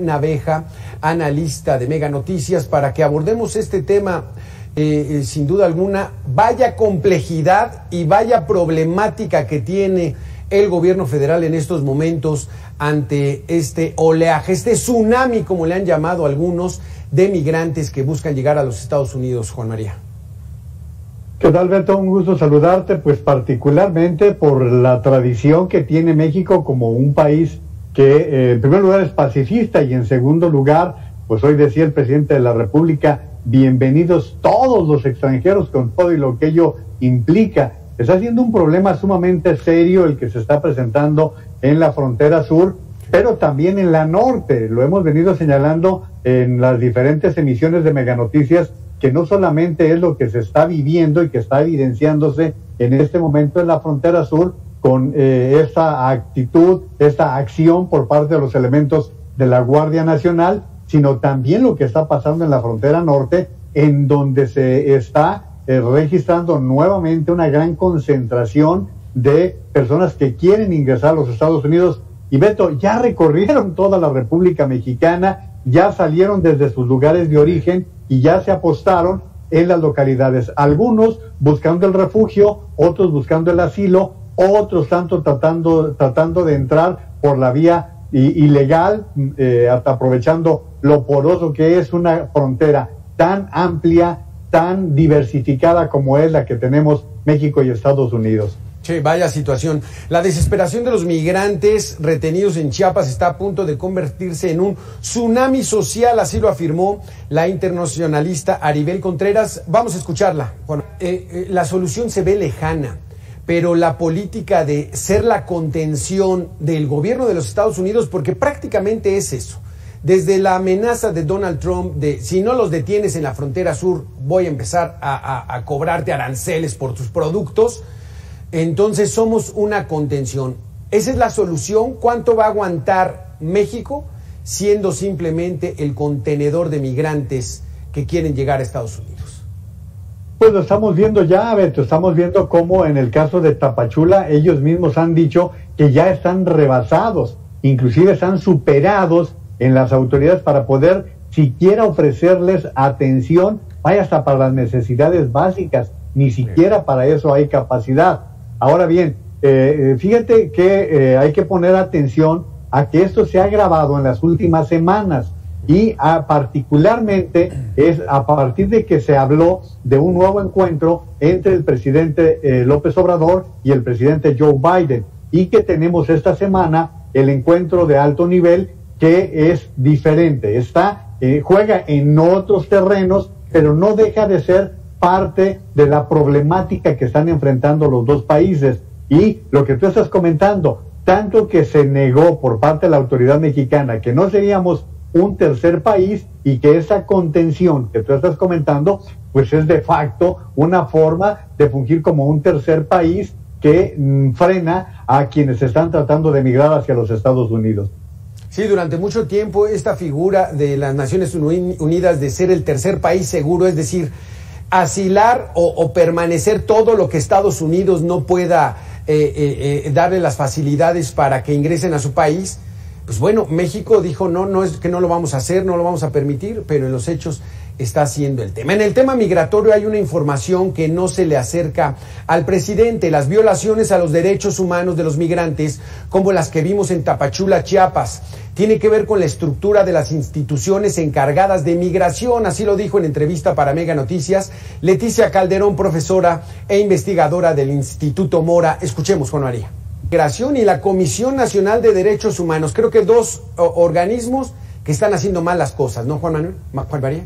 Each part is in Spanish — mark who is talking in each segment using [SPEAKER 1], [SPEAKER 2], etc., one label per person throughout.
[SPEAKER 1] Naveja, analista de Mega Noticias, para que abordemos este tema, eh, eh, sin duda alguna, vaya complejidad y vaya problemática que tiene el gobierno federal en estos momentos ante este oleaje, este tsunami, como le han llamado algunos, de migrantes que buscan llegar a los Estados Unidos, Juan María.
[SPEAKER 2] ¿Qué tal, Beto? Un gusto saludarte, pues particularmente por la tradición que tiene México como un país que eh, en primer lugar es pacifista y en segundo lugar, pues hoy decía el presidente de la República, bienvenidos todos los extranjeros con todo y lo que ello implica. Está siendo un problema sumamente serio el que se está presentando en la frontera sur, pero también en la norte. Lo hemos venido señalando en las diferentes emisiones de Meganoticias, que no solamente es lo que se está viviendo y que está evidenciándose en este momento en la frontera sur, con eh, esta actitud, esta acción por parte de los elementos de la Guardia Nacional, sino también lo que está pasando en la frontera norte, en donde se está eh, registrando nuevamente una gran concentración de personas que quieren ingresar a los Estados Unidos. Y Beto, ya recorrieron toda la República Mexicana, ya salieron desde sus lugares de origen y ya se apostaron en las localidades. Algunos buscando el refugio, otros buscando el asilo, otros tanto tratando, tratando de entrar por la vía ilegal, eh, hasta aprovechando lo poroso que es una frontera tan amplia, tan diversificada como es la que tenemos México y Estados Unidos.
[SPEAKER 1] Sí, vaya situación. La desesperación de los migrantes retenidos en Chiapas está a punto de convertirse en un tsunami social, así lo afirmó la internacionalista Aribel Contreras. Vamos a escucharla. Bueno, eh, eh, la solución se ve lejana pero la política de ser la contención del gobierno de los Estados Unidos, porque prácticamente es eso. Desde la amenaza de Donald Trump de si no los detienes en la frontera sur, voy a empezar a, cobrarte aranceles por tus productos, entonces somos una contención. Esa es la solución. ¿Cuánto va a aguantar México siendo simplemente el contenedor de migrantes que quieren llegar a Estados Unidos?
[SPEAKER 2] Pues lo estamos viendo ya, Beto, estamos viendo cómo en el caso de Tapachula ellos mismos han dicho que ya están rebasados, inclusive están superados en las autoridades para poder siquiera ofrecerles atención, vaya hasta para las necesidades básicas, ni siquiera para eso hay capacidad. Ahora bien, eh, eh, fíjate que eh, hay que poner atención a que esto se ha agravado en las últimas semanas y a, particularmente es a partir de que se habló de un nuevo encuentro entre el presidente eh, López Obrador y el presidente Joe Biden. Y que tenemos esta semana el encuentro de alto nivel que es diferente, está eh, juega en otros terrenos, pero no deja de ser parte de la problemática que están enfrentando los dos países. Y lo que tú estás comentando, tanto que se negó por parte de la autoridad mexicana que no seríamos un tercer país y que esa contención que tú estás comentando, pues es de facto una forma de fungir como un tercer país que mm, frena a quienes están tratando de emigrar hacia los Estados Unidos.
[SPEAKER 1] Sí, durante mucho tiempo esta figura de las Naciones Unidas de ser el tercer país seguro, es decir, asilar o, permanecer todo lo que Estados Unidos no pueda eh, eh, eh, darle las facilidades para que ingresen a su país, pues bueno, México dijo, no, no es que no lo vamos a hacer, no lo vamos a permitir, pero en los hechos está haciendo el tema. En el tema migratorio hay una información que no se le acerca al presidente, las violaciones a los derechos humanos de los migrantes, como las que vimos en Tapachula, Chiapas. Tiene que ver con la estructura de las instituciones encargadas de migración, así lo dijo en entrevista para Mega Noticias Leticia Calderón, profesora e investigadora del Instituto Mora. Escuchemos, Juan María y la Comisión Nacional de Derechos Humanos. Creo que dos organismos que están haciendo mal las cosas, ¿no, Juan Manuel? Juan María.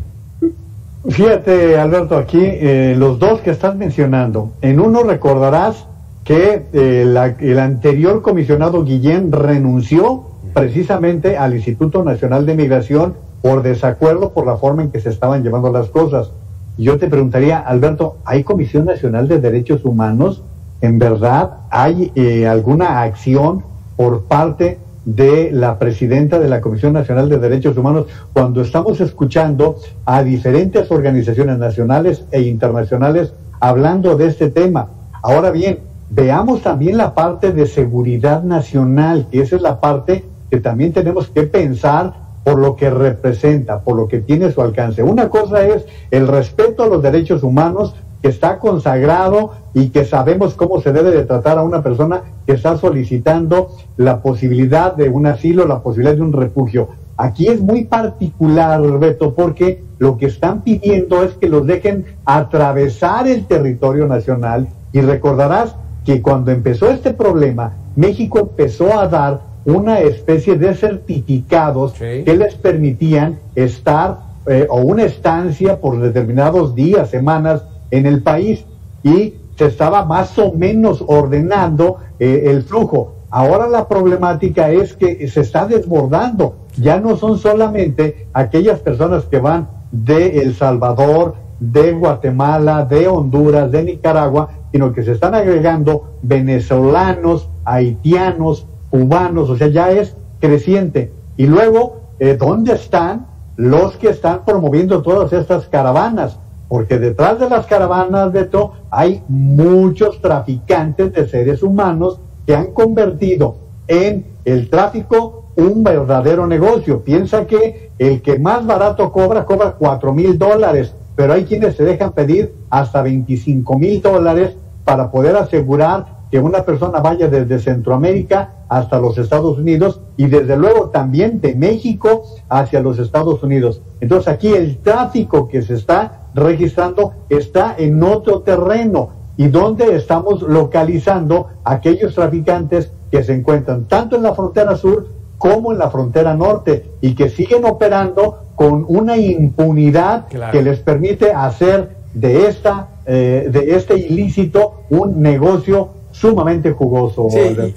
[SPEAKER 2] Fíjate, Alberto, aquí eh, los dos que estás mencionando. En uno recordarás que eh, el anterior comisionado Guillén renunció precisamente al Instituto Nacional de Migración por desacuerdo por la forma en que se estaban llevando las cosas. Yo te preguntaría, Alberto, ¿hay Comisión Nacional de Derechos Humanos? En verdad hay eh, alguna acción por parte de la presidenta de la Comisión Nacional de Derechos Humanos cuando estamos escuchando a diferentes organizaciones nacionales e internacionales hablando de este tema. Ahora bien, veamos también la parte de seguridad nacional, que esa es la parte que también tenemos que pensar por lo que representa, por lo que tiene su alcance. Una cosa es el respeto a los derechos humanos que está consagrado y que sabemos cómo se debe de tratar a una persona que está solicitando la posibilidad de un asilo, la posibilidad de un refugio. Aquí es muy particular, Beto, porque lo que están pidiendo es que los dejen atravesar el territorio nacional y recordarás que cuando empezó este problema, México empezó a dar una especie de certificados que les permitían estar eh, o una estancia por determinados días, semanas en el país y se estaba más o menos ordenando eh, el flujo. Ahora la problemática es que se está desbordando. Ya no son solamente aquellas personas que van de El Salvador, de Guatemala, de Honduras, de Nicaragua, sino que se están agregando venezolanos, haitianos, cubanos, o sea, ya es creciente. Y luego, eh, ¿dónde están los que están promoviendo todas estas caravanas? Porque detrás de las caravanas, Beto, hay muchos traficantes de seres humanos que han convertido en el tráfico un verdadero negocio. Piensa que el que más barato cobra, cobra cuatro mil dólares, pero hay quienes se dejan pedir hasta 25 mil dólares para poder asegurar que una persona vaya desde Centroamérica hasta los Estados Unidos y desde luego también de México hacia los Estados Unidos. Entonces aquí el tráfico que se está registrando está en otro terreno y donde estamos localizando aquellos traficantes que se encuentran tanto en la frontera sur como en la frontera norte y que siguen operando con una impunidad que les permite hacer de esta eh, de este ilícito un negocio sumamente jugoso.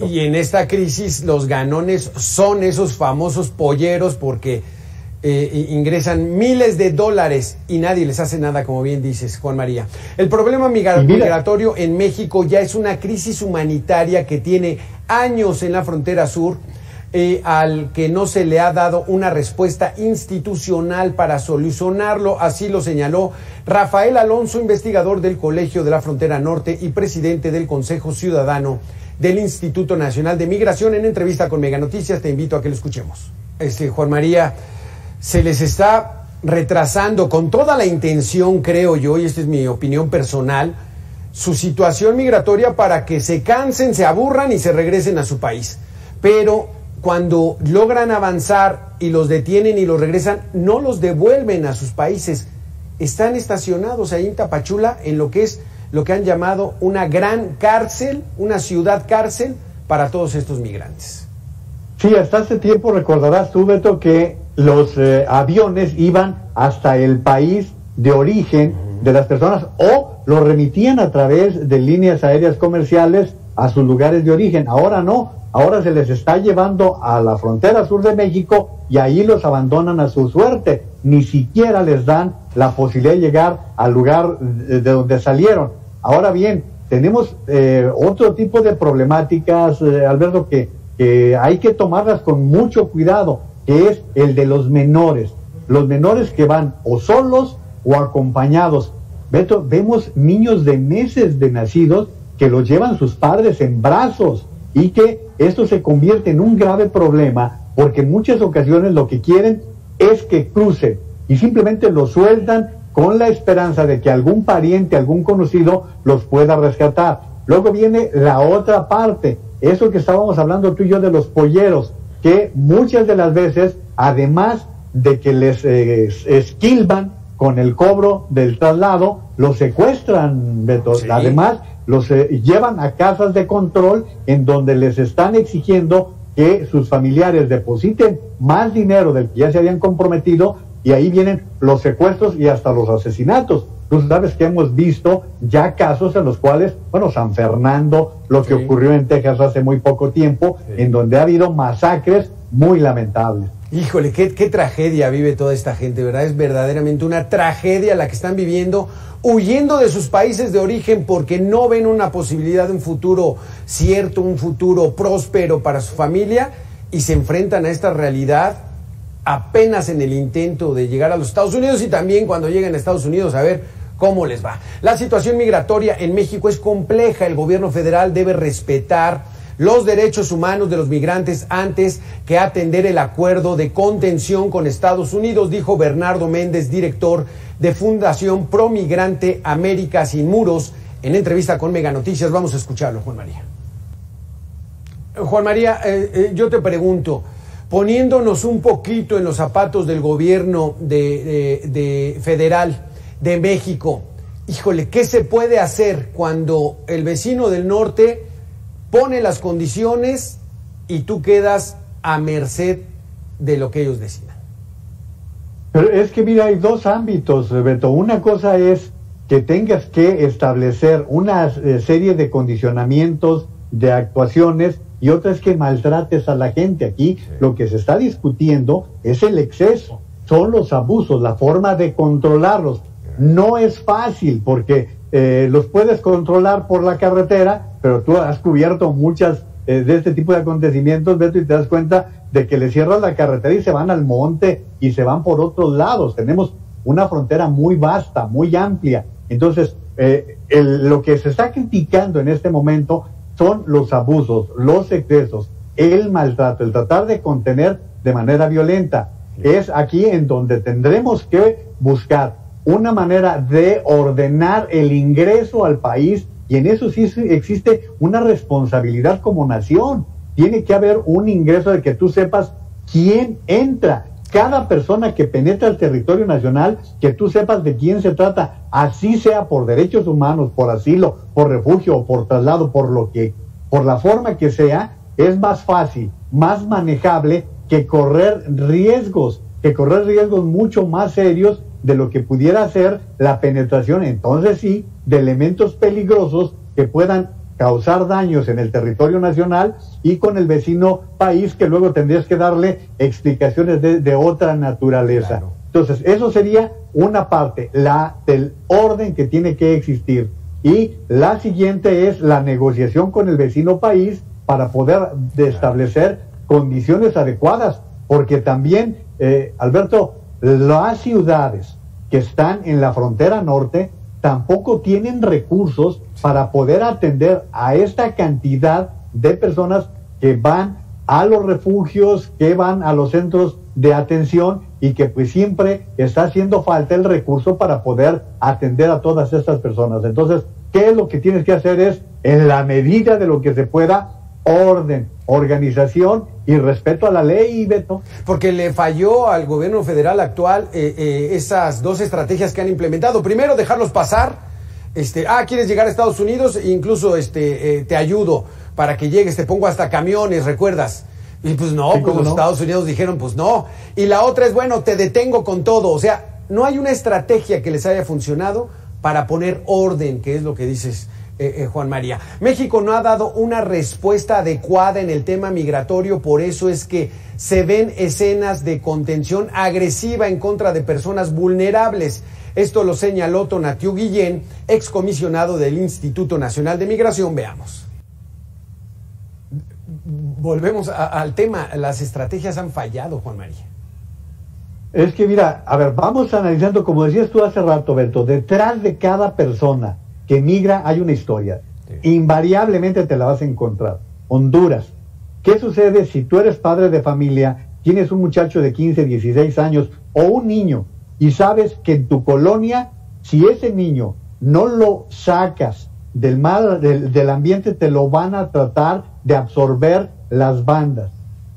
[SPEAKER 1] y, en esta crisis los ganones son esos famosos polleros porque eh, ingresan miles de dólares y nadie les hace nada, como bien dices, Juan María. El problema migratorio en México ya es una crisis humanitaria que tiene años en la frontera sur eh, al que no se le ha dado una respuesta institucional para solucionarlo. Así lo señaló Rafael Alonso, investigador del Colegio de la Frontera Norte y presidente del Consejo Ciudadano del Instituto Nacional de Migración. En entrevista con Mega Noticias, te invito a que lo escuchemos. Este, Juan María, se les está retrasando con toda la intención, creo yo, y esta es mi opinión personal, su situación migratoria para que se cansen, se aburran y se regresen a su país. Pero cuando logran avanzar y los detienen y los regresan, no los devuelven a sus países. Están estacionados ahí en Tapachula en lo que es lo que han llamado una gran cárcel, una ciudad cárcel para todos estos migrantes.
[SPEAKER 2] Sí, hasta hace tiempo recordarás tú, Beto, que los eh, aviones iban hasta el país de origen de las personas o los remitían a través de líneas aéreas comerciales a sus lugares de origen. Ahora no, ahora se les está llevando a la frontera sur de México y ahí los abandonan a su suerte. Ni siquiera les dan la posibilidad de llegar al lugar de donde salieron. Ahora bien, tenemos eh, otro tipo de problemáticas, eh, Alberto, que hay que tomarlas con mucho cuidado, que es el de los menores. Los menores que van o solos o acompañados. Beto, vemos niños de meses de nacidos que los llevan sus padres en brazos y que esto se convierte en un grave problema porque en muchas ocasiones lo que quieren es que crucen y simplemente los sueltan con la esperanza de que algún pariente, algún conocido los pueda rescatar. Luego viene la otra parte, eso que estábamos hablando tú y yo de los polleros, que muchas de las veces, además de que les eh, esquilban con el cobro del traslado, los secuestran, Beto. Además, los eh, llevan a casas de control en donde les están exigiendo que sus familiares depositen más dinero del que ya se habían comprometido y ahí vienen los secuestros y hasta los asesinatos. Tú sabes que hemos visto ya casos en los cuales, bueno, San Fernando, lo que ocurrió en Texas hace muy poco tiempo, en donde ha habido masacres muy lamentables.
[SPEAKER 1] Híjole, qué, qué tragedia vive toda esta gente, ¿verdad? Es verdaderamente una tragedia la que están viviendo huyendo de sus países de origen porque no ven una posibilidad de un futuro cierto, un futuro próspero para su familia y se enfrentan a esta realidad apenas en el intento de llegar a los Estados Unidos y también cuando lleguen a Estados Unidos a ver cómo les va. La situación migratoria en México es compleja, el gobierno federal debe respetar los derechos humanos de los migrantes antes que atender el acuerdo de contención con Estados Unidos, dijo Bernardo Méndez, director de Fundación Pro Migrante América Sin Muros, en entrevista con Mega Noticias. Vamos a escucharlo, Juan María. Juan María, eh, eh, yo te pregunto, poniéndonos un poquito en los zapatos del gobierno de, federal de México, híjole, ¿qué se puede hacer cuando el vecino del norte pone las condiciones y tú quedas a merced de lo que ellos decidan?
[SPEAKER 2] Pero es que mira, hay dos ámbitos, Beto. Una cosa es que tengas que establecer una eh, serie de condicionamientos, de actuaciones, y otra es que maltrates a la gente. Aquí lo que se está discutiendo es el exceso, son los abusos, la forma de controlarlos. No es fácil porque eh, los puedes controlar por la carretera, pero tú has cubierto muchas eh, de este tipo de acontecimientos, Beto, y te das cuenta de que le cierras la carretera y se van al monte y se van por otros lados. Tenemos una frontera muy vasta, muy amplia. Entonces, eh, lo que se está criticando en este momento son los abusos, los excesos, el maltrato, el tratar de contener de manera violenta. Es aquí en donde tendremos que buscar una manera de ordenar el ingreso al país y en eso sí existe una responsabilidad como nación. Tiene que haber un ingreso de que tú sepas quién entra. Cada persona que penetra el territorio nacional, que tú sepas de quién se trata, así sea por derechos humanos, por asilo, por refugio o por traslado, por lo que, por la forma que sea, es más fácil, más manejable que correr riesgos, que correr riesgos mucho más serios de lo que pudiera ser la penetración, entonces sí, de elementos peligrosos que puedan causar daños en el territorio nacional y con el vecino país que luego tendrías que darle explicaciones de, otra naturaleza. Entonces, eso sería una parte, la del orden que tiene que existir. Y la siguiente es la negociación con el vecino país para poder establecer condiciones adecuadas, porque también, eh, Alberto, las ciudades que están en la frontera norte tampoco tienen recursos para poder atender a esta cantidad de personas que van a los refugios, que van a los centros de atención y que pues siempre está haciendo falta el recurso para poder atender a todas estas personas. Entonces, ¿qué es lo que tienes que hacer? Es, en la medida de lo que se pueda, orden, organización y respeto a la ley, Beto.
[SPEAKER 1] Porque le falló al gobierno federal actual eh, eh, esas dos estrategias que han implementado. Primero, dejarlos pasar. Este, ah, quieres llegar a Estados Unidos, incluso este, eh, te ayudo para que llegues, te pongo hasta camiones, ¿recuerdas? Y pues no, pues los Estados Unidos dijeron, pues no. Y la otra es, bueno, te detengo con todo. O sea, no hay una estrategia que les haya funcionado para poner orden, que es lo que dices eh, eh, Juan María. México no ha dado una respuesta adecuada en el tema migratorio, por eso es que se ven escenas de contención agresiva en contra de personas vulnerables. Esto lo señaló Tonatiu Guillén, excomisionado del Instituto Nacional de Migración. Veamos. Volvemos al tema, las estrategias han fallado, Juan María.
[SPEAKER 2] Es que mira, a ver, vamos analizando, como decías tú hace rato, Beto, detrás de cada persona que migra hay una historia. Invariablemente te la vas a encontrar. Honduras. ¿Qué sucede si tú eres padre de familia, tienes un muchacho de 15, 16 años o un niño y sabes que en tu colonia, si ese niño no lo sacas del mal, del, ambiente, te lo van a tratar de absorber las bandas.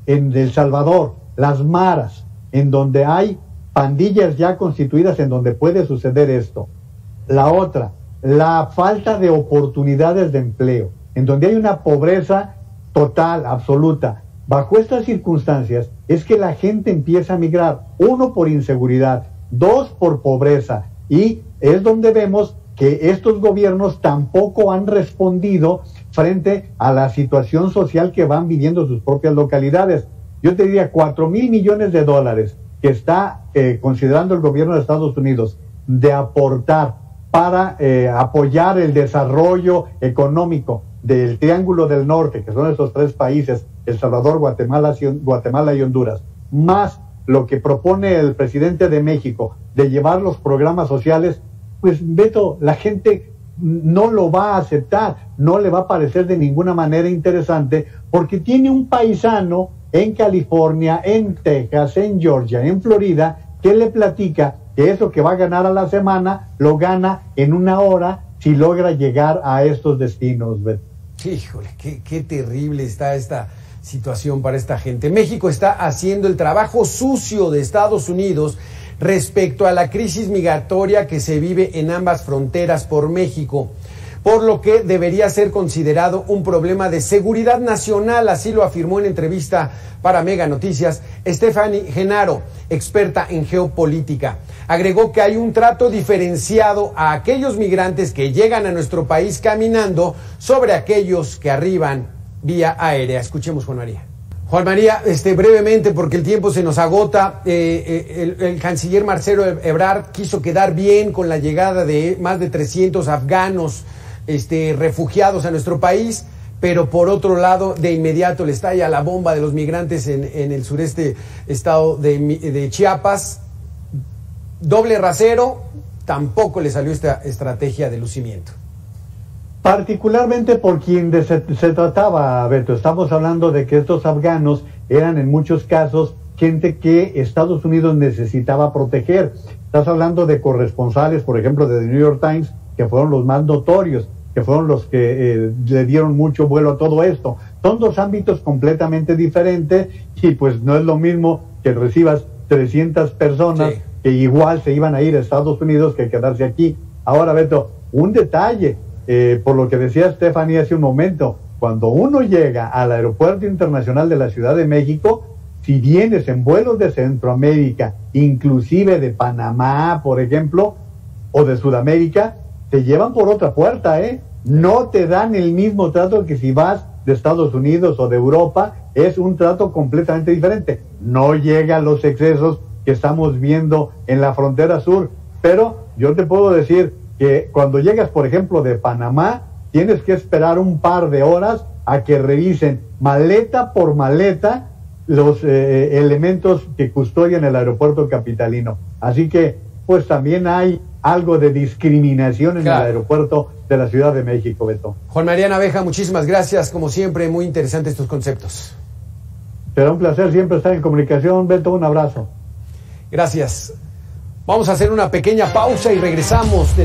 [SPEAKER 2] En El Salvador, las maras, en donde hay pandillas ya constituidas en donde puede suceder esto. La otra, la falta de oportunidades de empleo, en donde hay una pobreza total, absoluta. Bajo estas circunstancias es que la gente empieza a migrar, uno por inseguridad, dos por pobreza, y es donde vemos que estos gobiernos tampoco han respondido frente a la situación social que van viviendo sus propias localidades. Yo te diría cuatro mil millones de dólares que está eh, considerando el gobierno de Estados Unidos de aportar para eh, apoyar el desarrollo económico del Triángulo del Norte, que son estos tres países, El Salvador, Guatemala, Guatemala y Honduras, más lo que propone el presidente de México de llevar los programas sociales, pues Beto, la gente no lo va a aceptar, no le va a parecer de ninguna manera interesante, porque tiene un paisano en California, en Texas, en Georgia, en Florida, que le platica que eso que va a ganar a la semana lo gana en una hora si logra llegar a estos destinos.
[SPEAKER 1] Híjole, qué, qué terrible está esta situación para esta gente. México está haciendo el trabajo sucio de Estados Unidos respecto a la crisis migratoria que se vive en ambas fronteras por México, por lo que debería ser considerado un problema de seguridad nacional, así lo afirmó en entrevista para Mega Noticias Stephanie Genaro, experta en geopolítica. Agregó que hay un trato diferenciado a aquellos migrantes que llegan a nuestro país caminando sobre aquellos que arriban vía aérea. Escuchemos, Juan María. Juan María, este, brevemente, porque el tiempo se nos agota, eh, eh, el, canciller Marcelo Ebrard quiso quedar bien con la llegada de más de 300 afganos este, refugiados a nuestro país, pero por otro lado, de inmediato le estalla la bomba de los migrantes en, el sureste estado de, de Chiapas. Doble rasero, tampoco le salió esta estrategia de lucimiento.
[SPEAKER 2] Particularmente por quien se, trataba, Beto. Estamos hablando de que estos afganos eran en muchos casos gente que Estados Unidos necesitaba proteger. Estás hablando de corresponsales, por ejemplo, de The New York Times, que fueron los más notorios, que fueron los que eh, le dieron mucho vuelo a todo esto. Son dos ámbitos completamente diferentes y pues no es lo mismo que recibas 300 personas que igual se iban a ir a Estados Unidos que quedarse aquí. Ahora, Beto, un detalle, eh, por lo que decía Stephanie hace un momento, cuando uno llega al Aeropuerto Internacional de la Ciudad de México, si vienes en vuelos de Centroamérica, inclusive de Panamá, por ejemplo, o de Sudamérica, te llevan por otra puerta, ¿eh? No te dan el mismo trato que si vas de Estados Unidos o de Europa, es un trato completamente diferente. No llega a los excesos que estamos viendo en la frontera sur, pero yo te puedo decir, que cuando llegas, por ejemplo, de Panamá, tienes que esperar un par de horas a que revisen maleta por maleta los eh, elementos que custodian el aeropuerto capitalino. Así que, pues también hay algo de discriminación en el aeropuerto de la Ciudad de México, Beto.
[SPEAKER 1] Juan María Naveja, muchísimas gracias. Como siempre, muy interesantes estos conceptos.
[SPEAKER 2] Será un placer siempre estar en comunicación, Beto. Un abrazo.
[SPEAKER 1] Gracias. Vamos a hacer una pequeña pausa y regresamos.